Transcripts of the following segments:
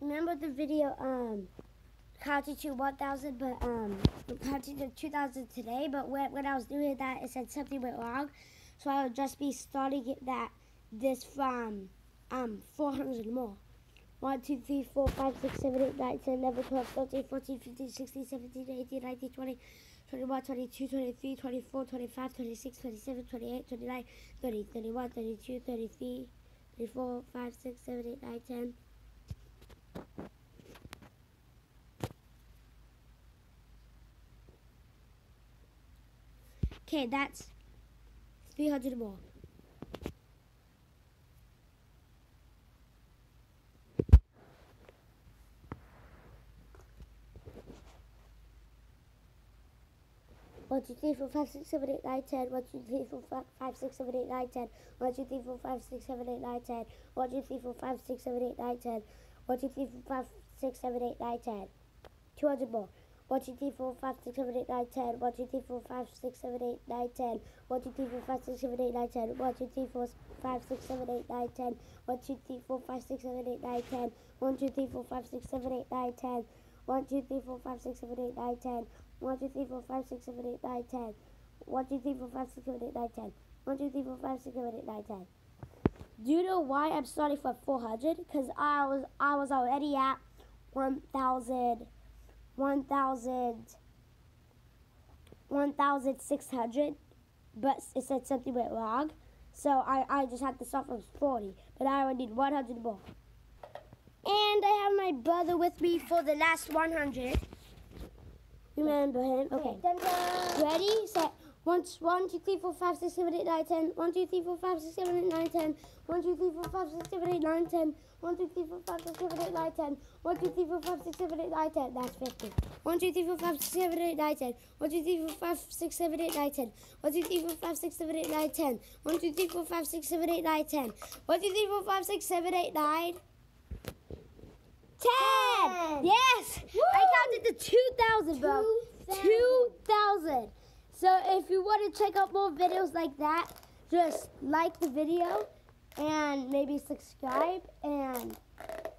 remember the video um counting to do 1,000, but um counting to do 2,000 today. But when when I was doing that, it said something went wrong, so I would just be starting it that this from um 400 more. 1, 2, 3, 4, 5, 6, 7, 8, 9, 10, 11, 12, 13, 14, 15, 16, 17, 18, 19, 20, 21, 22, 23, 24, 25, 26, 27, 28, 29, 30, 31, 32, 33, 34, 5, 6, 7, 8, 9, 10. Okay, that's 300 more. One, two, three, four, five, six, seven, eight, nine, ten. One, two, three, four, five, five, six, seven, eight, nine, ten. One, two, three, four, five, six, seven, eight, nine, ten. One, two, three, four, five, six, seven, eight, nine, ten. One, two, three, four, five, six, seven, eight, nine, ten. Two hundred more. One, two, three, four, five, six, seven, eight, nine, ten. One, two, three, four, five, six, seven, eight, nine, ten. One, two, three, four, five, six, seven, eight, nine, ten. One, two, three, four, five, six, seven, eight, nine, ten. One, two, three, four, five, six, seven, eight, nine, ten. One, two, three, four, five, six, seven, eight, nine, ten. One, two, three, four, five, six, seven, eight, nine, ten. One, two, three, four, five, six, seven, eight, nine, ten. One, two, three, four, five, six, seven, eight, nine, ten. One, two, three, four, five, six, seven, eight, nine, ten. Do you know why I'm starting from 400? Because I was I was already at 1,000, 1,000, 1,600, but it said something went wrong. So I, I just had to start from 40, but I only need 100 more. And I have my brother with me for the last 100. Remember him? Okay. Dun, dun. Ready, set. One, one, two, three, four, five, six, seven, eight, nine, ten. One, two, three, four, five, six, seven, eight, nine, ten. One, two, three, four, five, six, seven, eight, nine, ten. One, two, three, four, five, six, seven, eight, nine, ten. One, two, three, four, five, six, seven, eight, nine, ten. That's fifty. One, two, three, four, five, six, seven, eight, nine, ten. One, two, three, four, five, six, seven, eight, nine, ten. One, two, three, four, five, six, seven, eight, nine, ten. One, two, three, four, five, six, seven, eight, nine, ten. One, two, three, four, five, six, seven, eight, nine. Ten. Ten. Yes. I counted to two thousand, bro. 2,000. So if you want to check out more videos like that, just like the video and maybe subscribe and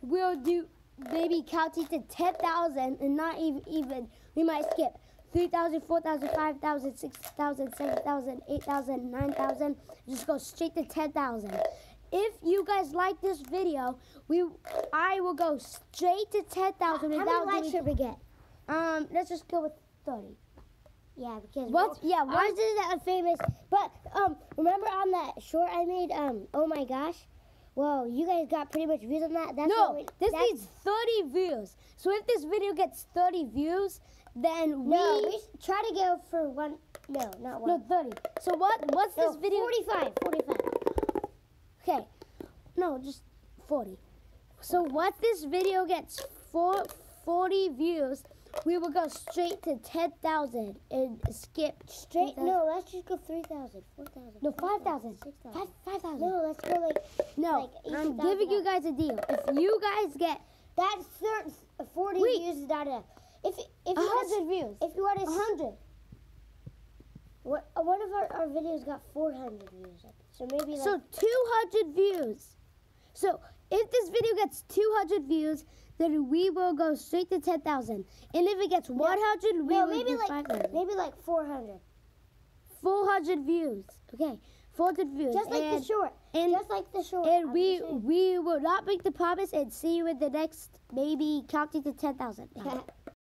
we'll do maybe counting to 10,000 and not even, even we might skip 3,000, 4,000, 5,000, 6,000, 7,000, 8,000, 9,000. Just go straight to 10,000. If you guys like this video, we I will go straight to 10,000 How without many likes should we get? Um, let's just go with 30. Yeah, because What? Yeah, Ours is that famous. But um, remember on that short I made? Um, oh my gosh. Well, you guys got pretty much views on that. That's what No, we, this that's- needs 30 views. So if this video gets 30 views, then we No, we try to go for one. No, not one. no 30. So what? What's No, this video? 45. 45. Okay, no, just 40. So what this video gets four, 40 views, we will go straight to 10,000 and skip Straight. 3,000. No, let's just go 3,000, 4,000. No, 5,000. 6,000. Five- 5,000. No, let's go like. no, like I'm 18,000 giving you guys a deal. If you guys get That's thir- 40 Wait. views is not enough. If, if you 100 want views, if you want to 100. What, uh, one of our, our videos got 400 views. So maybe like. So 200 views. So if this video gets 200 views, then we will go straight to 10,000. And if it gets 100, we no, will maybe do like 500. maybe like 400. 400 views. Okay, 400 views. Just like and, the short. and, just like the short. and I'm we we will not break the promise and see you in the next maybe counting to 10,000. Bye.